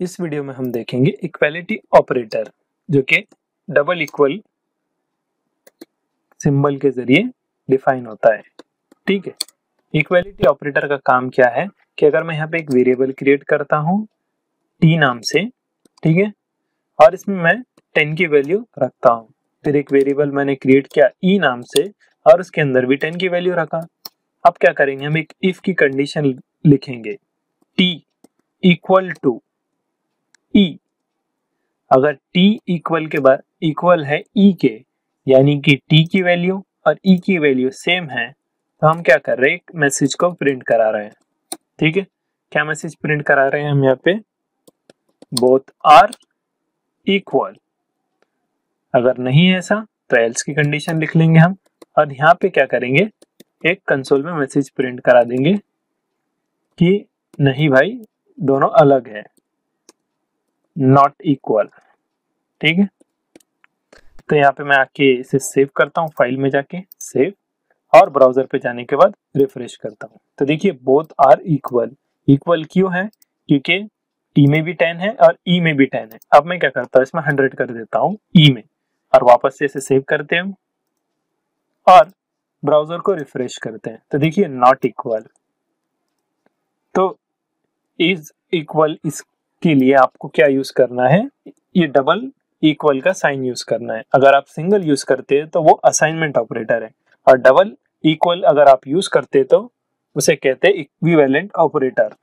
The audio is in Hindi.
इस वीडियो में हम देखेंगे इक्वालिटी ऑपरेटर जो कि डबल इक्वल सिंबल के ज़रिए डिफाइन होता है। ठीक है? इक्वालिटी ऑपरेटर का काम क्या है कि अगर मैं यहाँ पे एक वेरिएबल क्रिएट करता हूँ टी नाम से, ठीक है? और इसमें मैं टेन की वैल्यू रखता हूँ। फिर एक वेरिएबल मैंने क्रिएट किया ई e नाम से, और उसके अंदर भी टेन की वैल्यू रखा। अब क्या करेंगे? हम एक इफ़ की कंडीशन लिखेंगे। T equal to. अगर टी इक्वल के बाद इक्वल है e के, यानी कि टी की वैल्यू और e की वैल्यू सेम है तो हम क्या कर रहे हैं? एक मैसेज को प्रिंट करा रहे हैं। ठीक है? क्या मैसेज प्रिंट करा रहे हैं हम यहाँ पे? बोथ आर इक्वल अगर नहीं है ऐसा तो एल्स की कंडीशन लिख लेंगे हम। और यहाँ पे क्या करेंगे? एक कंसोल में मैसेज प्रिंट करा देंगे कि नहीं भाई, दोनों अलग है। नॉट इक्वल ठीक है? तो यहाँ पे मैं आके इसे सेव करता हूँ फ़ाइल में जाके सेव और ब्राउज़र पे जाने के बाद रिफ्रेश करता हूँ। तो देखिए बोथ आर इक्वल इक्वल क्यों है? क्योंकि टी में भी टेन है और ई e में भी टेन है। अब मैं क्या करता हूँ, इसमें हंड्रेड कर देता हूँ ई e में, और वापस से इसे सेव करते हैं और ब्राउज़र को रिफ्रेश करते हैं। तो देखिए नॉट इक्वल तो इज़ इक्वल इस के लिए आपको क्या यूज़ करना है? ये डबल इक्वल का साइन यूज़ करना है। अगर आप सिंगल यूज़ करते हैं तो वो असाइनमेंट ऑपरेटर है। और डबल इक्वल अगर आप यूज़ करते तो उसे कहते हैं इक्विवेलेंट ऑपरेटर